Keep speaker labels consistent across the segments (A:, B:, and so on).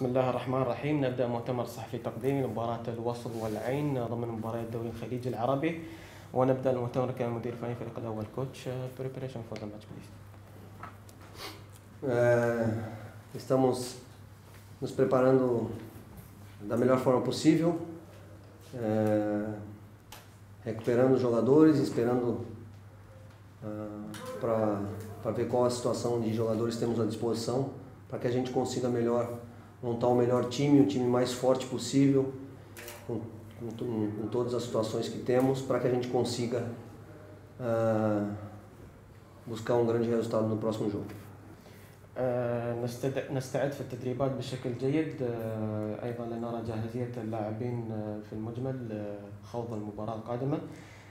A: بسم الله الرحمن الرحيم نبدا مؤتمر صحفي تقديمي لمباراه الوصل والعين ضمن مباريات الدوري الخليجي العربي ونبدا المؤتمر كان مدير فني الفريق الاول كوتش بريبريشن فور ذا ماتش بليز
B: estamos nos preparando da melhor forma possível, é, recuperando os jogadores, esperando para ver qual a situação de jogadores temos à disposição, para que a gente consiga melhor montar o melhor time, o time mais forte possível, com, com, com todas as situações que temos, para que a gente consiga uh, buscar um grande resultado no próximo jogo.
A: نستعد في التدريبات بشكل جيد ايضا لنرى جاهزيه اللاعبين في المجمل لخوض المباراه القادمه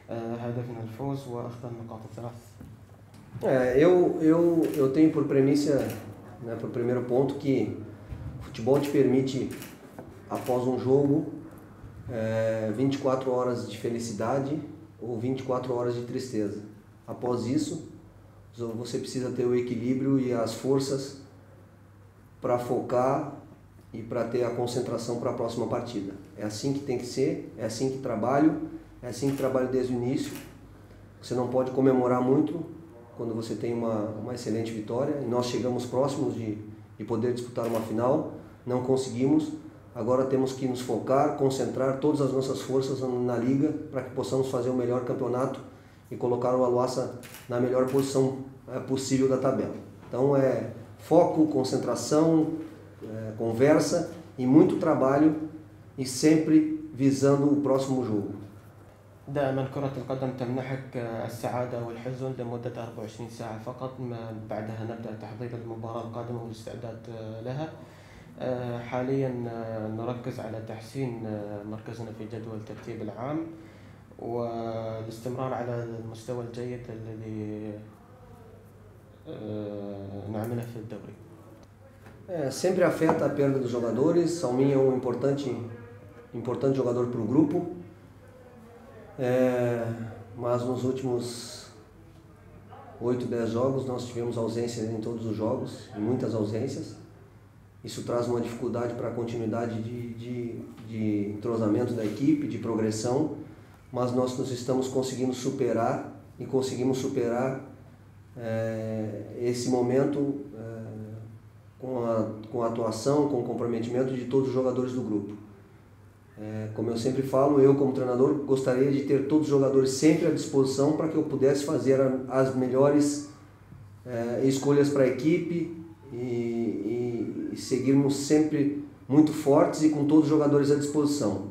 A: هدفنا الفوز واخذ النقاط الثلاث
B: É, eu, eu, eu tenho por premissa, né, por primeiro ponto, que o futebol te permite, após um jogo, é, 24 horas de felicidade ou 24 horas de tristeza. Após isso, você precisa ter o equilíbrio e as forças para focar e para ter a concentração para a próxima partida. É assim que tem que ser, é assim que trabalho, é assim que trabalho desde o início. Você não pode comemorar muito quando você tem uma, uma excelente vitória. E nós chegamos próximos de, de poder disputar uma final, não conseguimos. Agora temos que nos focar, concentrar todas as nossas forças na liga para que possamos fazer o melhor campeonato e colocar o Aluaça na melhor posição é, possível da tabela. Então é foco, concentração, é, conversa e muito trabalho e sempre visando o próximo jogo.
A: دائما كرة القدم تمنحك السعادة والحزن لمدة 24 ساعة فقط بعدها نبدأ تحضير المباراة القادمة والاستعداد لها حاليا نركز على تحسين مركزنا في جدول الترتيب العام والاستمرار على المستوى الجيد الذي نعمله في الدوري.
B: Sempre afeta a perda dos jogadores. Salminha é um importante, importante jogador para o grupo. É, mas nos últimos 8, 10 jogos nós tivemos ausência em todos os jogos, muitas ausências. Isso traz uma dificuldade para a continuidade de, de, de entrosamento da equipe, de progressão, mas nós nos estamos conseguindo superar e conseguimos superar é, esse momento é, com, a, com a atuação, com o comprometimento de todos os jogadores do grupo. É, como eu sempre falo, eu como treinador gostaria de ter todos os jogadores sempre à disposição para que eu pudesse fazer as melhores é, escolhas para a equipe e, e, e, seguirmos sempre muito fortes e com todos os jogadores à disposição.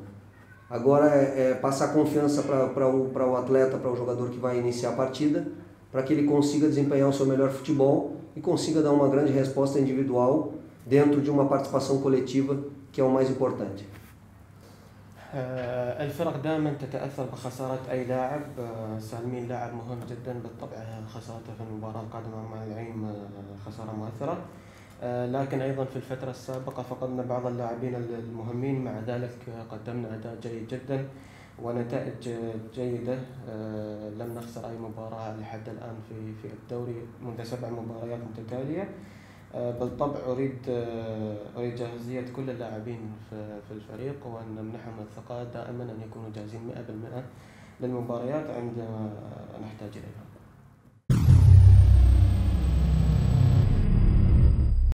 B: Agora é, é passar confiança para o, o atleta, para o jogador que vai iniciar a partida, para que ele consiga desempenhar o seu melhor futebol e consiga dar uma grande resposta individual dentro de uma participação coletiva, que é o mais importante.
A: الفرق دائما تتأثر بخساره أي لاعب. سالمين لاعب مهم جدا بالطبع خسارته في المباراة القادمة مع العين خسارة مؤثرة. لكن أيضا في الفترة السابقة فقدنا بعض اللاعبين المهمين. مع ذلك قدمنا أداء جيد جدا ونتائج جيدة. لم نخسر أي مباراة لحد الآن في في الدوري منذ سبع مباريات متتالية. بالطبع أريد أريد جاهزية كل اللاعبين في الفريق وأن نمنحهم الثقة دائما أن يكونوا جاهزين 100% للمباريات عندما نحتاج إليها.